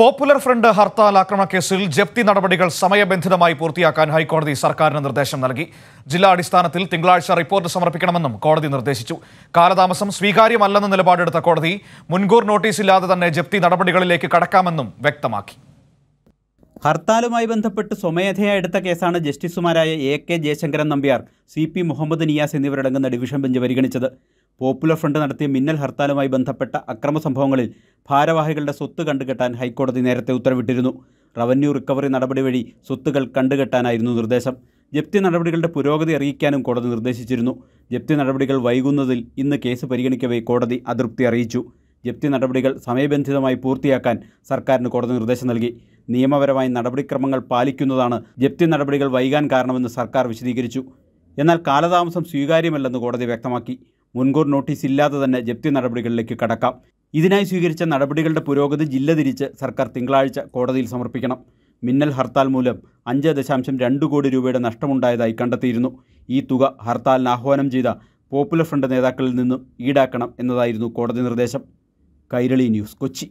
Popular front hartal ആക്രമണക്കേസിൽ ജപ്തി നടപടികൾ സമയബന്ധിതമായി പൂർത്തിയാക്കാൻ ഹൈക്കോടതി സർക്കാരിന് നിർദ്ദേശം നൽകി. ജില്ലാ അടിസ്ഥാനത്തിൽ തിങ്കളാഴ്ച റിപ്പോർട്ട് സമർപ്പിക്കണമെന്നും കോടതി നിർദ്ദേശിച്ചു. കാലതാമസം സ്വീകാര്യമല്ലെന്ന നിലപാടെടുത്ത കോടതി മുൻകൂർ നോട്ടീസില്ലാതെ തന്നെ ജപ്തി നടപടികളിലേക്ക് കടക്കാമെന്നും വ്യക്തമാക്കി. ഹർത്താലുമായി ബന്ധപ്പെട്ട് സ്വമേധയാ എടുത്ത കേസാണ് ജസ്റ്റിസുമാരായ A K Jayasankaran Nambiar C P Muhammad Niyas എന്നിവരടങ്ങുന്ന ഡിവിഷൻ ബെഞ്ച് പരിഗണിച്ചത്. പോപ്പുലർ ഫ്രണ്ട് നടത്തിയ മിന്നൽ ഹർത്താലുമായി ബന്ധപ്പെട്ട അക്രമ സംഭവങ്ങളിൽ ഭാരവാഹികളുടെ സ്വത്ത് കണ്ടുകെട്ടാൻ ഹൈക്കോടതി നേരത്തെ ഉത്തരവിട്ടിരുന്നു. റവന്യൂ റിക്കവറി നടപടി വഴി സ്വത്തുകൾ കണ്ടുകെട്ടാനായിരുന്നു നിർദ്ദേശം. ജപ്തി നടപടികളുടെ പുരോഗതി അറിയിക്കാനും കോടതി നിർദ്ദേശിച്ചിരുന്നു. ജപ്തി നടപടികൾ വൈകുന്നതിൽ ഇന്ന് കേസ് പരിഗണിക്കവേ കോടതി അതൃപ്തി അറിയിച്ചു. ജപ്തി നടപടികൾ സമയബന്ധിതമായി പൂർത്തിയാക്കാൻ സർക്കാരിന് കോടതി നിർദ്ദേശം നൽകി. നിയമപരമായി നടപടിക്രമങ്ങൾ പാലിക്കുന്നതാണ് ജപ്തി നടപടികൾ വൈകാൻ കാരണമെന്ന് സർക്കാർ വിശദീകരിച്ചു. എന്നാൽ കാലതാമസം സ്വീകാര്യമല്ലെന്ന് കോടതി വ്യക്തമാക്കി. മുൻകൂർ നോട്ടീസ് ഇല്ലാതെ തന്നെ ജപ്തി നടപടികളിലേക്ക് കടക്കാം. ഇതിനായി സ്വീകരിച്ച നടപടികളുടെ പുരോഗതി ജില്ല തിരിച്ച് സർക്കാർ തിങ്കളാഴ്ച കോടതിയിൽ സമർപ്പിക്കണം. മിന്നൽ ഹർത്താൽ മൂലം അഞ്ച് ദശാംശം രണ്ട് കോടി രൂപയുടെ നഷ്ടമുണ്ടായതായി കണ്ടെത്തിയിരുന്നു. ഈ തുക ഹർത്താലിന് ആഹ്വാനം ചെയ്ത പോപ്പുലർ ഫ്രണ്ട് നേതാക്കളിൽ നിന്നും ഈടാക്കണം എന്നതായിരുന്നു കോടതി നിർദ്ദേശം. കൈരളി ന്യൂസ് കൊച്ചി.